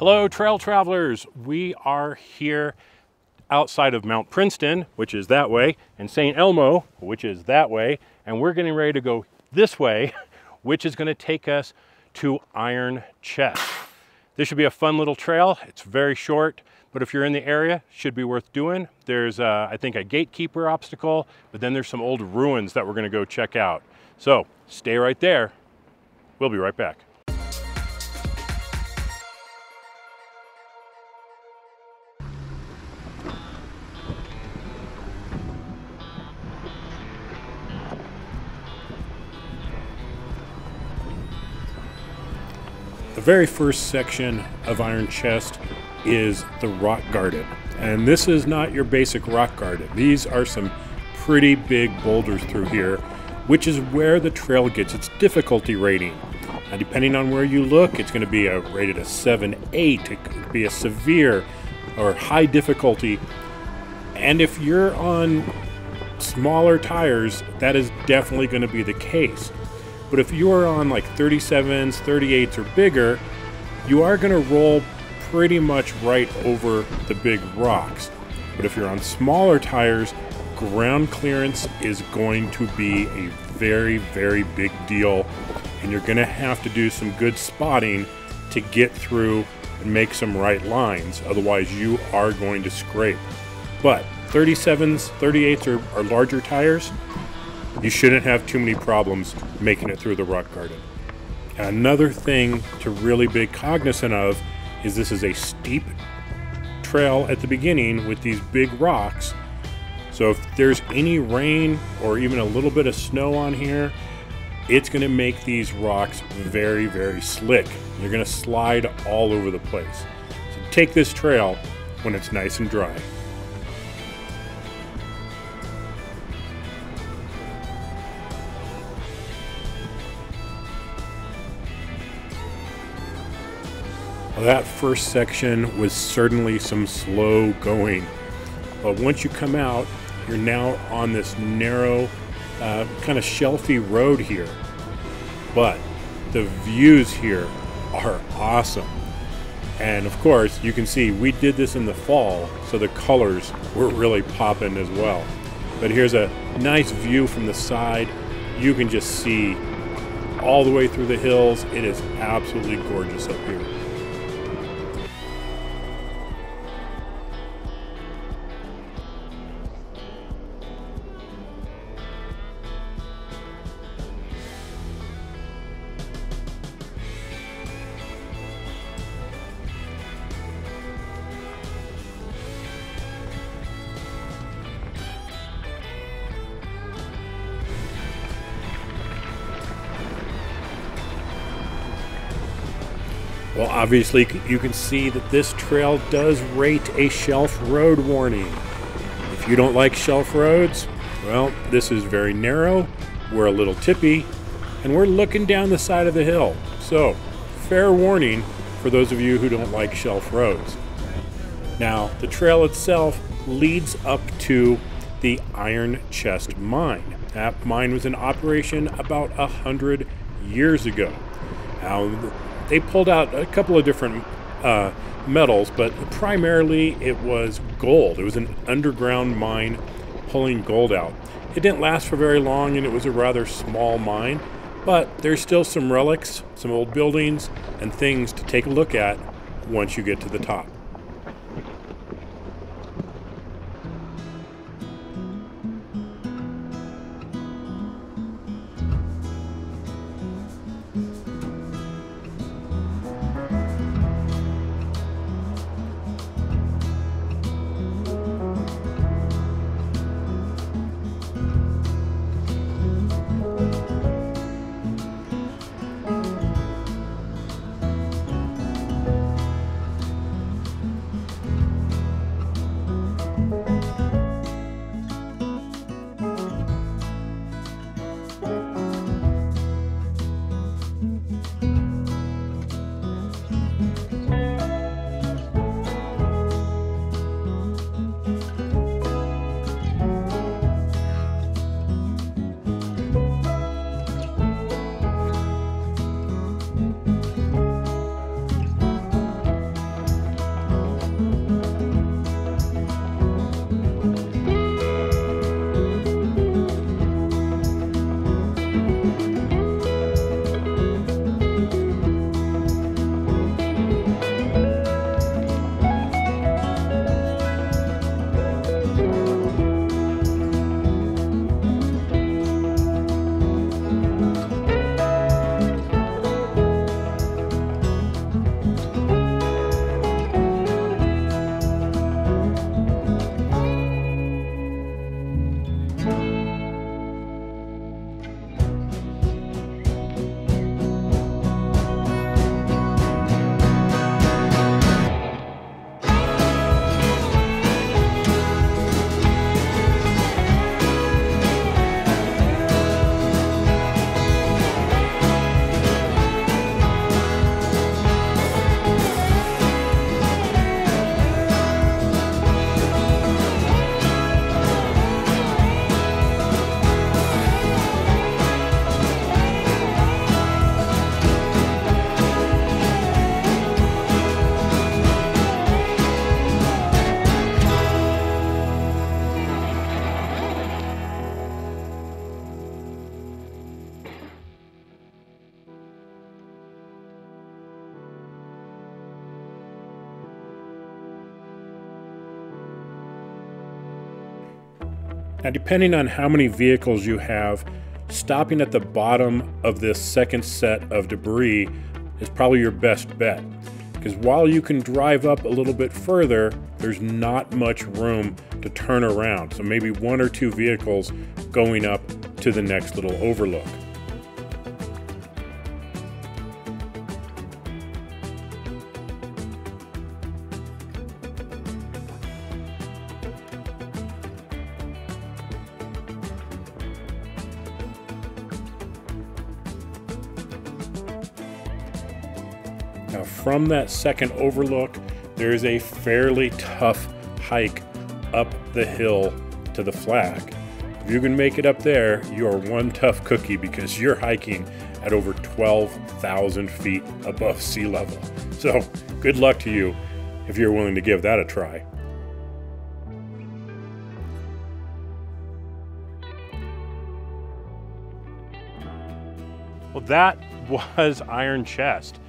Hello, trail travelers. We are here outside of Mount Princeton, which is that way, and St. Elmo, which is that way, and we're getting ready to go this way, which is going to take us to Iron Chest. This should be a fun little trail. It's very short, but if you're in the area, should be worth doing. There's, uh, I think, a gatekeeper obstacle, but then there's some old ruins that we're going to go check out. So stay right there. We'll be right back. The very first section of Iron Chest is the Rock Garden. And this is not your basic rock garden. These are some pretty big boulders through here, which is where the trail gets its difficulty rating. Now, depending on where you look, it's going to be a, rated a 7, 8. It could be a severe or high difficulty. And if you're on smaller tires, that is definitely going to be the case. But if you are on like 37s, 38s, or bigger, you are going to roll pretty much right over the big rocks. But if you're on smaller tires, ground clearance is going to be a very, very big deal. And you're going to have to do some good spotting to get through and make some right lines. Otherwise, you are going to scrape. But 37s, 38s are, are larger tires you shouldn't have too many problems making it through the rock garden. Another thing to really be cognizant of is this is a steep trail at the beginning with these big rocks. So if there's any rain or even a little bit of snow on here, it's going to make these rocks very, very slick. You're going to slide all over the place. So take this trail when it's nice and dry. That first section was certainly some slow going. But once you come out, you're now on this narrow, uh, kind of shelfy road here. But the views here are awesome. And of course, you can see we did this in the fall, so the colors were really popping as well. But here's a nice view from the side. You can just see all the way through the hills. It is absolutely gorgeous up here. Well, obviously, you can see that this trail does rate a shelf road warning. If you don't like shelf roads, well, this is very narrow, we're a little tippy, and we're looking down the side of the hill. So, fair warning for those of you who don't like shelf roads. Now, the trail itself leads up to the Iron Chest Mine. That mine was in operation about a hundred years ago. Now, they pulled out a couple of different uh, metals, but primarily it was gold. It was an underground mine pulling gold out. It didn't last for very long and it was a rather small mine, but there's still some relics, some old buildings, and things to take a look at once you get to the top. Now, depending on how many vehicles you have, stopping at the bottom of this second set of debris is probably your best bet. Because while you can drive up a little bit further, there's not much room to turn around. So maybe one or two vehicles going up to the next little overlook. Now, from that second overlook, there is a fairly tough hike up the hill to the flag. If you can make it up there, you are one tough cookie because you're hiking at over 12,000 feet above sea level. So, good luck to you if you're willing to give that a try. Well, that was Iron Chest.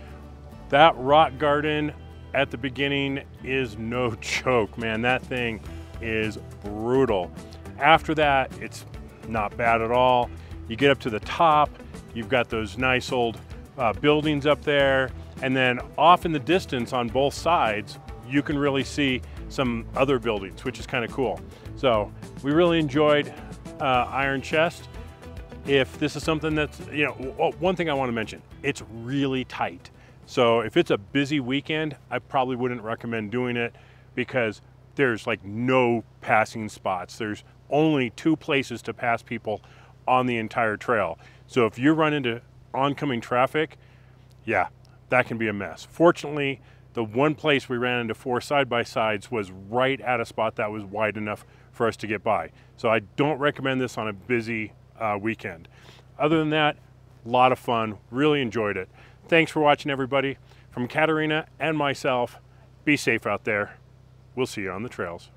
That rock garden at the beginning is no joke, man. That thing is brutal. After that, it's not bad at all. You get up to the top, you've got those nice old uh, buildings up there, and then off in the distance on both sides, you can really see some other buildings, which is kind of cool. So we really enjoyed uh, Iron Chest. If this is something that's, you know, one thing I want to mention, it's really tight. So if it's a busy weekend, I probably wouldn't recommend doing it because there's like no passing spots. There's only two places to pass people on the entire trail. So if you run into oncoming traffic, yeah, that can be a mess. Fortunately, the one place we ran into four side-by-sides was right at a spot that was wide enough for us to get by. So I don't recommend this on a busy uh, weekend. Other than that, a lot of fun, really enjoyed it. Thanks for watching, everybody. From Katarina and myself, be safe out there. We'll see you on the trails.